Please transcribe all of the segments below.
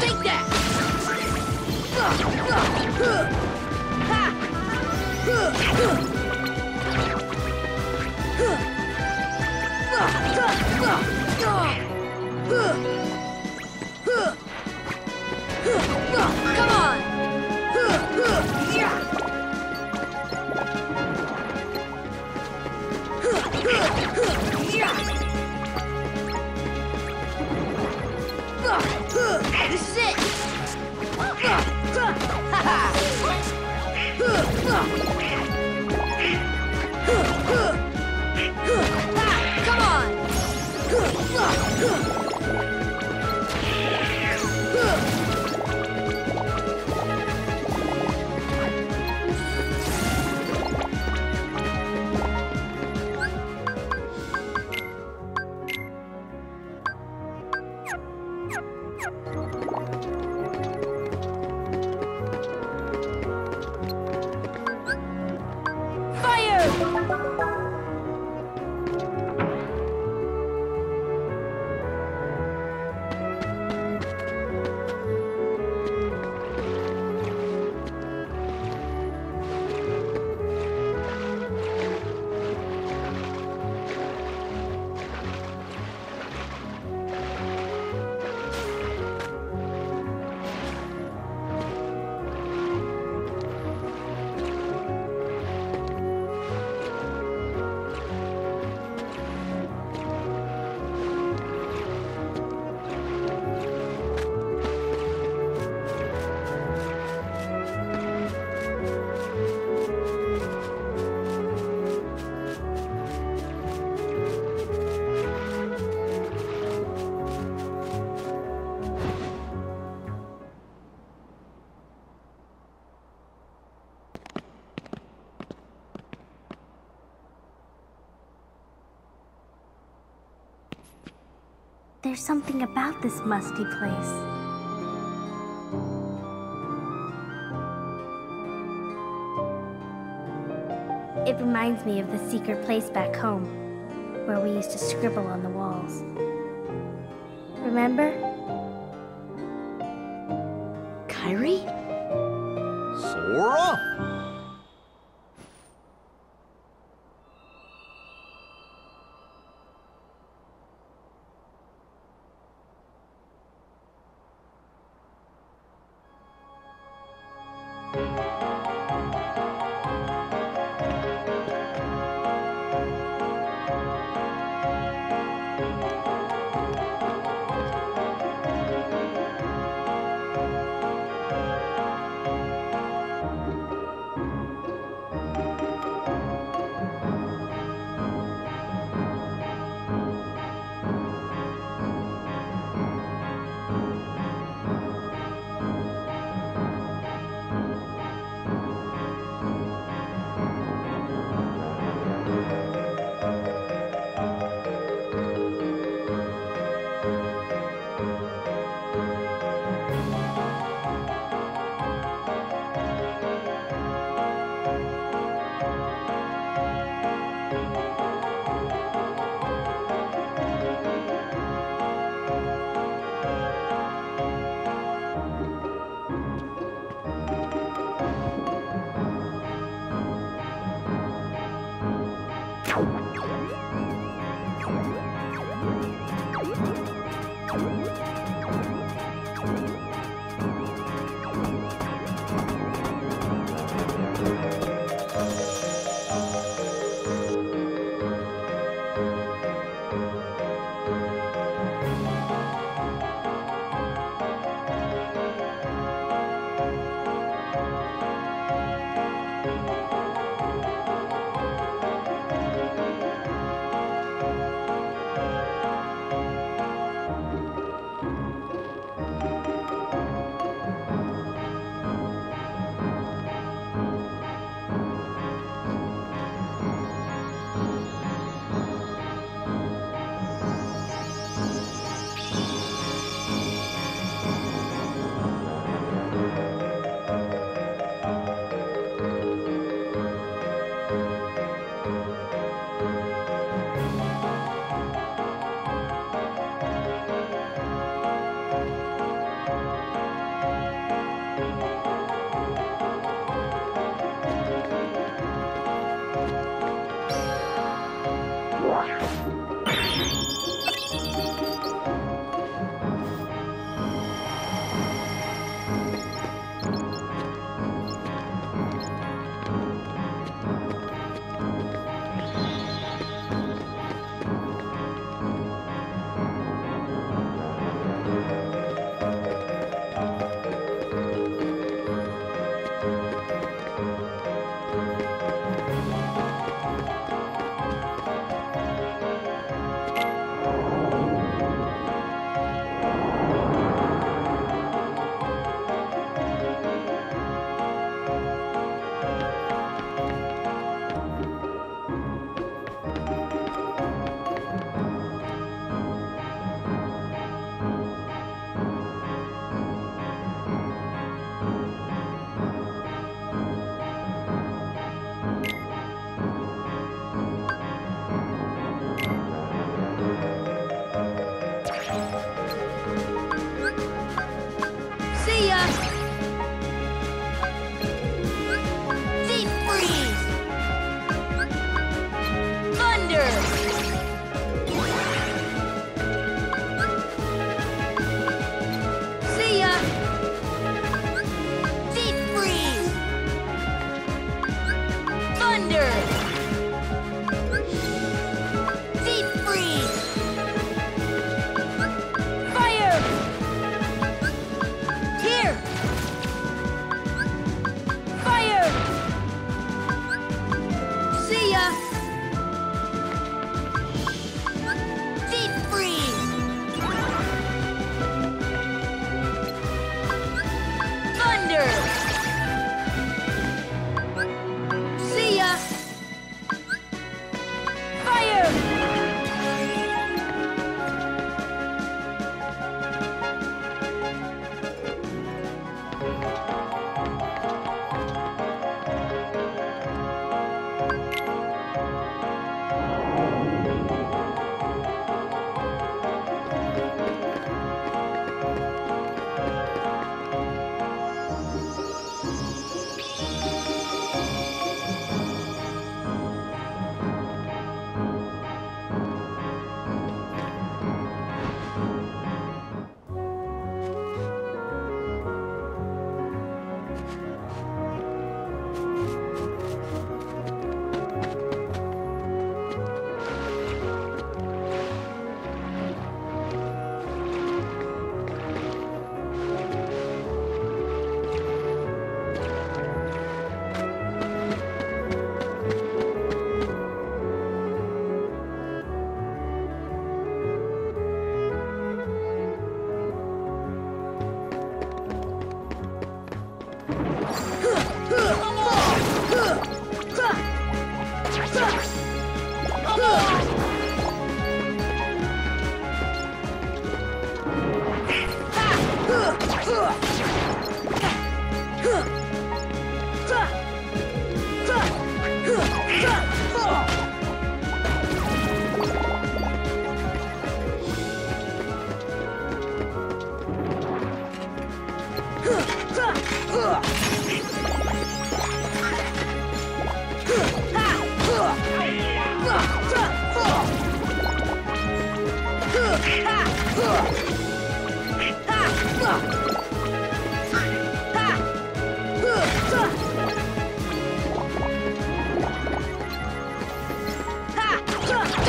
Take that! There's something about this musty place. It reminds me of the secret place back home, where we used to scribble on the walls. Remember? Kairi? Sora? you. See ya!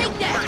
Take that!